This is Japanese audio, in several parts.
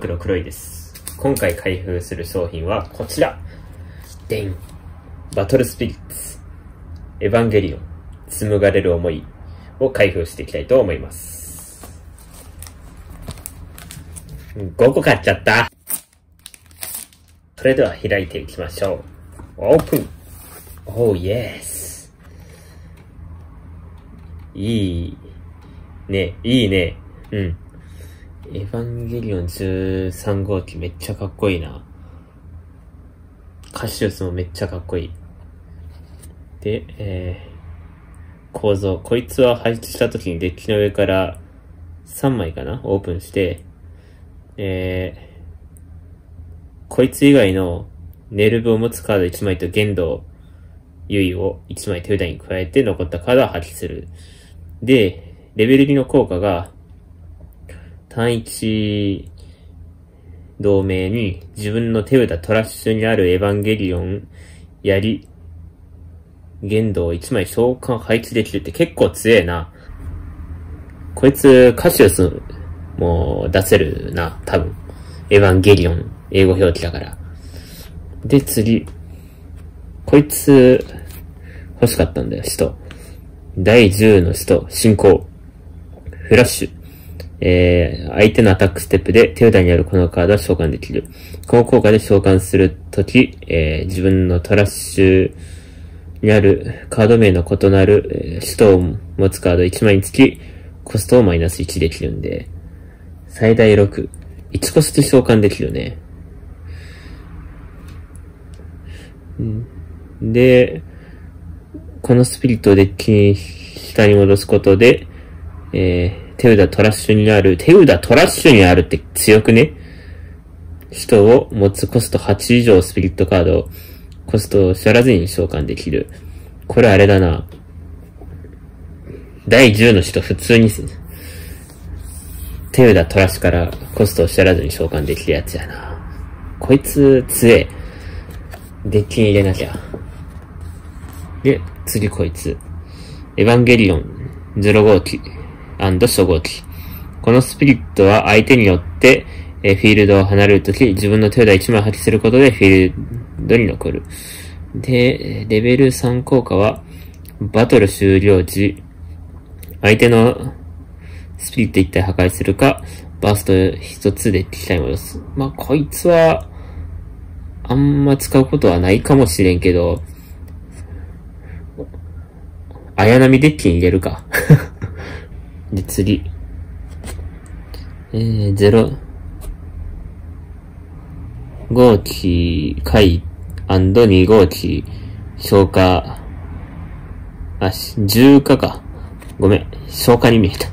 黒黒いです。今回開封する商品はこちら。でん。バトルスピリッツ。エヴァンゲリオン。紡がれる思いを開封していきたいと思います。5個買っちゃった。それでは開いていきましょう。オープン。おー、イエス。いい。ね、いいね。うん。エヴァンゲリオン13号機めっちゃかっこいいな。カシウスもめっちゃかっこいい。で、えー、構造。こいつは配置した時にデッキの上から3枚かな？オープンして、えー、こいつ以外のネルブを持つカード1枚と限度、優位を1枚手札に加えて残ったカードは破棄する。で、レベル2の効果が、単一同盟に自分の手札トラッシュにあるエヴァンゲリオン槍限度を1枚召喚配置できるって結構強えな。こいつカシウスも出せるな、多分。エヴァンゲリオン英語表記だから。で、次。こいつ欲しかったんだよ、使徒。第10の使徒、進行。フラッシュ。えー、相手のアタックステップで手札にあるこのカードは召喚できる。この効果で召喚するとき、えー、自分のトラッシュにあるカード名の異なる、えー、使徒を持つカード1枚につき、コストをマイナス1できるんで、最大6。1コスト召喚できるね。で、このスピリットをデッキに下に戻すことで、えー、手札トラッシュにある、手札トラッシュにあるって強くね？人を持つコスト8以上スピリットカードをコストを知らずに召喚できる。これあれだな。第10の人普通に手札トラッシュからコストを知らずに召喚できるやつやな。こいつ強え。デッキに入れなきゃ。で、次こいつ。エヴァンゲリオン0号機初号機。このスピリットは相手によって、えフィールドを離れるとき、自分の手札1枚破棄することでフィールドに残る。で、レベル3効果は、バトル終了時、相手のスピリット1体破壊するか、バースト1つで機体戻す。まあ、こいつは、あんま使うことはないかもしれんけど、綾波デッキに入れるか。で、次。えー、0、号機、回、2号機、消化、あ、重化か。ごめん、消化に見えた。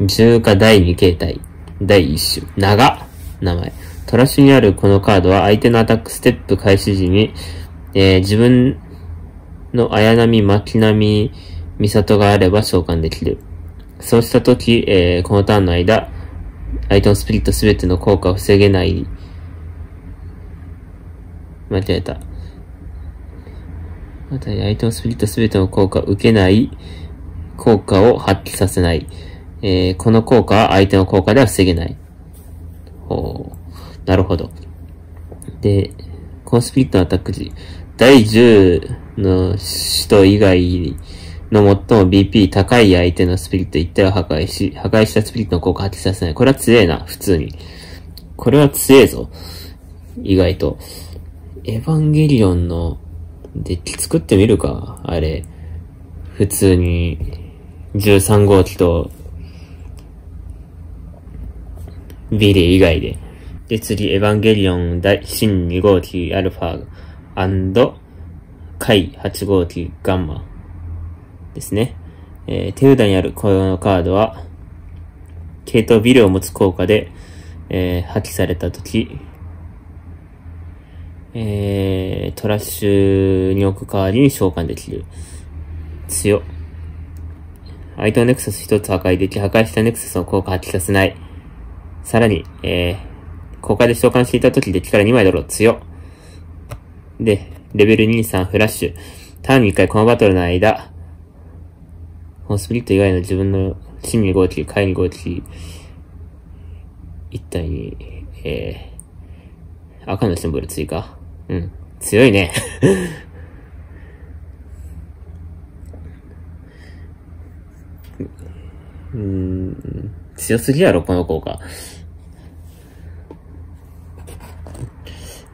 重化第2形態、第1種、長名前。トラッシュにあるこのカードは相手のアタックステップ開始時に、えー、自分の綾波、巻波、美里があれば召喚できる。そうしたとき、えー、このターンの間、相手のスピリットすべての効果を防げない。間違えた。また相手のスピリットすべての効果を受けない効果を発揮させない。えー、この効果は相手の効果では防げない。ほう。なるほど。で、このスピリットのアタック時、第10の人以外の最も BP 高い相手のスピリット一体を破壊し、破壊したスピリットの効果を発揮させない。これは強えな、普通に。これは強えぞ。意外と。エヴァンゲリオンのデッキ作ってみるかあれ。普通に、13号機と、ビリ以外で。で、次、エヴァンゲリオン第新2号機アルファ回8号機ガンマですね。えー、手札にあるこのカードは、系統ビルを持つ効果で、えー、破棄されたとき、えー、トラッシュに置く代わりに召喚できる。強。相手のネクサス一つ破壊でき、破壊したネクサスの効果発揮させない。さらに、えー、効果で召喚していたときデッキから2枚ドロー強。で、レベル2、3フラッシュ。ターン1回このバトルの間、このスプリット以外の自分の真に合値、回に合値、一体に、えー、赤のシンボル追加。うん。強いね。うん、強すぎやろ、この効果。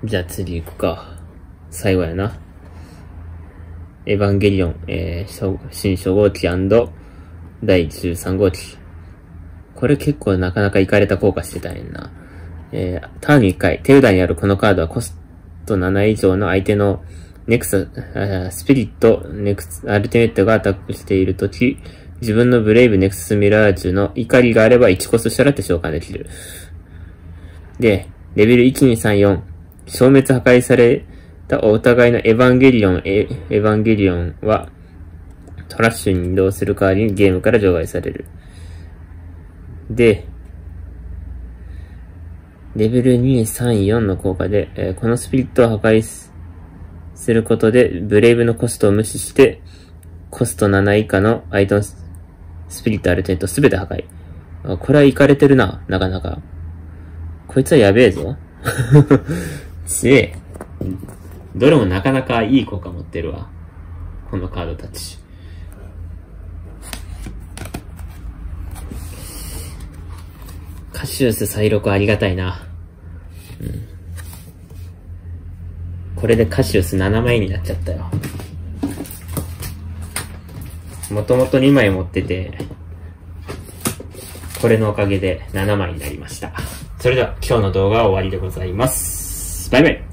じゃあ次行くか。最後やな。エヴァンゲリオン、えー、新初号機第13号機。これ結構なかなか行かれた効果してたんな。えー、ターン1回、手札にあるこのカードはコスト7以上の相手のネクス、スピリット、ネクス、アルティメットがアタックしているとき、自分のブレイブネクスミラージュの怒りがあれば1コスしたらって召喚できる。で、レベル1、2、3、4、消滅破壊されたお互いのエヴァンゲリオン、エエヴァンゲリオンは、トラッシュに移動する代わりにゲームから除外される。で、レベル2、3、4の効果で、えー、このスピリットを破壊することで、ブレイブのコストを無視して、コスト7以下のアイトンスピリット、アルテントすべて破壊。あ、これはイかれてるな、なかなか。こいつはやべえぞ。強え。どれもなかなかいい効果持ってるわ。このカードたち。カシウス再録ありがたいな。うん。これでカシウス7枚になっちゃったよ。もともと2枚持ってて、これのおかげで7枚になりました。それでは今日の動画は終わりでございます。バイバイ